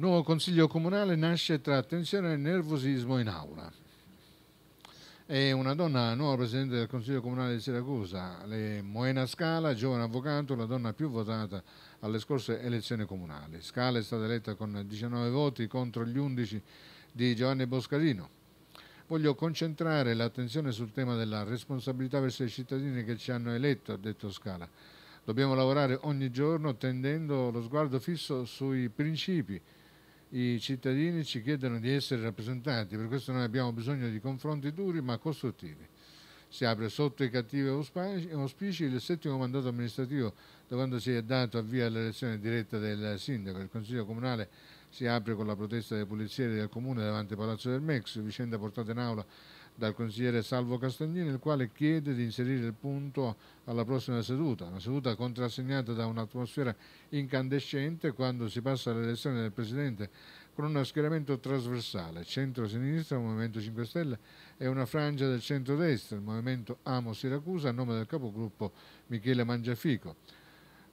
Nuovo Consiglio Comunale nasce tra tensione e nervosismo in aula. È una donna nuova Presidente del Consiglio Comunale di Siracusa, Moena Scala, giovane avvocato, la donna più votata alle scorse elezioni comunali. Scala è stata eletta con 19 voti contro gli 11 di Giovanni Boscadino. Voglio concentrare l'attenzione sul tema della responsabilità verso i cittadini che ci hanno eletto, ha detto Scala. Dobbiamo lavorare ogni giorno tendendo lo sguardo fisso sui principi i cittadini ci chiedono di essere rappresentati, per questo noi abbiamo bisogno di confronti duri ma costruttivi. Si apre sotto i cattivi auspici il settimo mandato amministrativo da quando si è dato avvio all'elezione diretta del sindaco. Il Consiglio Comunale si apre con la protesta dei polizieri del Comune davanti al Palazzo del Mex, vicenda portata in aula dal consigliere Salvo Castagnini, il quale chiede di inserire il punto alla prossima seduta, una seduta contrassegnata da un'atmosfera incandescente quando si passa all'elezione del Presidente con uno schieramento trasversale, centro-sinistra, Movimento 5 Stelle e una frangia del centro-destra, il Movimento Amo Siracusa, a nome del capogruppo Michele Mangiafico.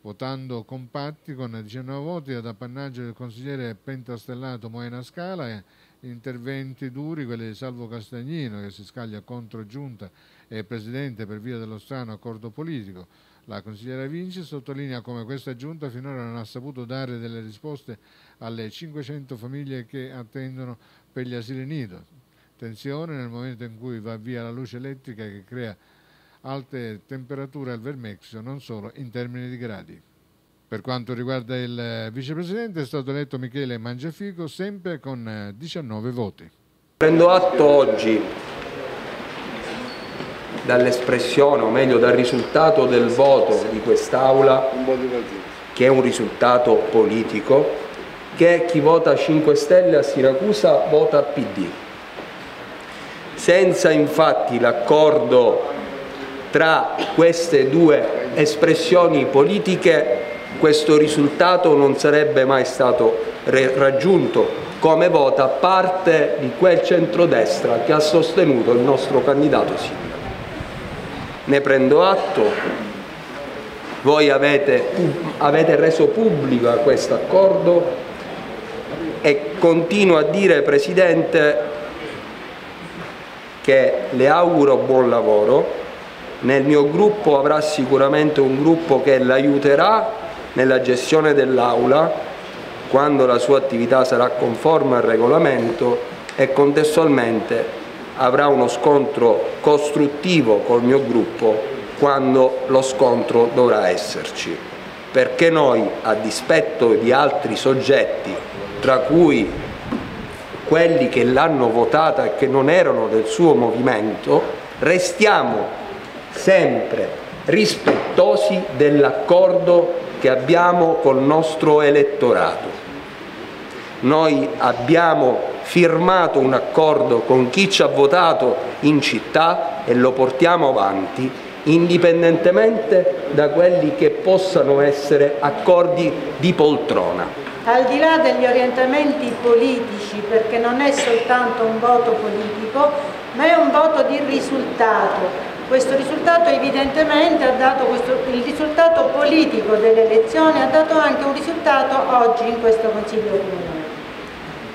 Votando compatti con 19 voti ad appannaggio del consigliere pentastellato Moena Scala e interventi duri, quelli di Salvo Castagnino che si scaglia contro Giunta e Presidente per via dello strano accordo politico. La consigliera Vinci sottolinea come questa giunta finora non ha saputo dare delle risposte alle 500 famiglie che attendono per gli asili nido. Tensione nel momento in cui va via la luce elettrica che crea alte temperature al Vermexio, non solo in termini di gradi. Per quanto riguarda il eh, vicepresidente è stato eletto Michele Mangiafico sempre con 19 eh, voti. Prendo atto oggi dall'espressione, o meglio dal risultato del voto di quest'Aula, che è un risultato politico, che chi vota 5 Stelle a Siracusa vota PD. Senza infatti l'accordo tra queste due espressioni politiche questo risultato non sarebbe mai stato raggiunto. Come vota parte di quel centrodestra che ha sostenuto il nostro candidato sindaco. Ne prendo atto, voi avete, avete reso pubblico questo accordo e continuo a dire Presidente che le auguro buon lavoro, nel mio gruppo avrà sicuramente un gruppo che l'aiuterà nella gestione dell'Aula quando la sua attività sarà conforme al regolamento e contestualmente avrà uno scontro costruttivo col mio gruppo quando lo scontro dovrà esserci. Perché noi, a dispetto di altri soggetti, tra cui quelli che l'hanno votata e che non erano del suo movimento, restiamo sempre rispettosi dell'accordo che abbiamo col nostro elettorato. Noi abbiamo firmato un accordo con chi ci ha votato in città e lo portiamo avanti indipendentemente da quelli che possano essere accordi di poltrona. Al di là degli orientamenti politici, perché non è soltanto un voto politico, ma è un voto di risultato, questo risultato evidentemente ha dato questo, il risultato politico delle elezioni, ha dato anche un risultato oggi in questo Consiglio Comunale.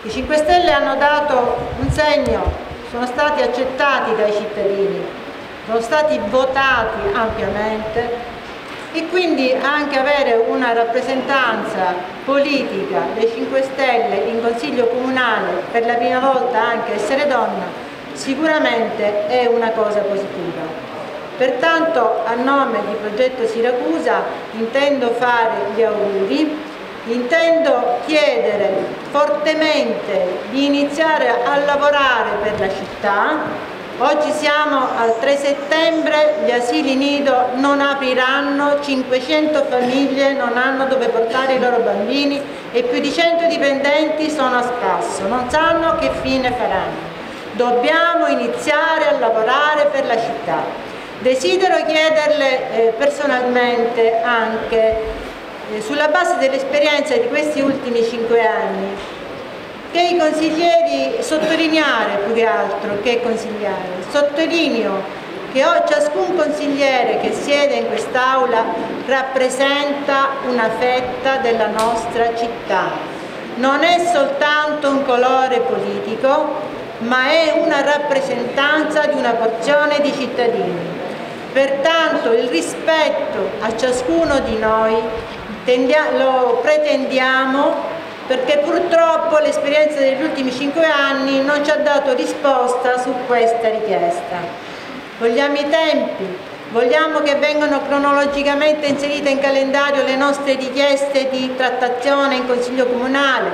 I 5 Stelle hanno dato un segno, sono stati accettati dai cittadini, sono stati votati ampiamente e quindi anche avere una rappresentanza politica dei 5 Stelle in Consiglio Comunale, per la prima volta anche essere donna, sicuramente è una cosa positiva. Pertanto a nome di Progetto Siracusa intendo fare gli auguri, intendo chiedere fortemente di iniziare a lavorare per la città. Oggi siamo al 3 settembre, gli asili nido non apriranno, 500 famiglie non hanno dove portare i loro bambini e più di 100 dipendenti sono a spasso, non sanno che fine faranno. Dobbiamo iniziare a lavorare per la città. Desidero chiederle eh, personalmente anche, eh, sulla base dell'esperienza di questi ultimi cinque anni, che i consiglieri, sottolineare più che altro che consigliare, sottolineo che ciascun consigliere che siede in quest'Aula rappresenta una fetta della nostra città. non è soltanto un colore politico, ma è una rappresentanza di una porzione di cittadini. Pertanto il rispetto a ciascuno di noi lo pretendiamo perché purtroppo l'esperienza degli ultimi cinque anni non ci ha dato risposta su questa richiesta. Vogliamo i tempi, vogliamo che vengano cronologicamente inserite in calendario le nostre richieste di trattazione in Consiglio Comunale,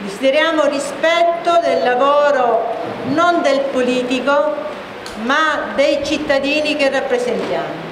desideriamo rispetto del lavoro non del politico ma dei cittadini che rappresentiamo.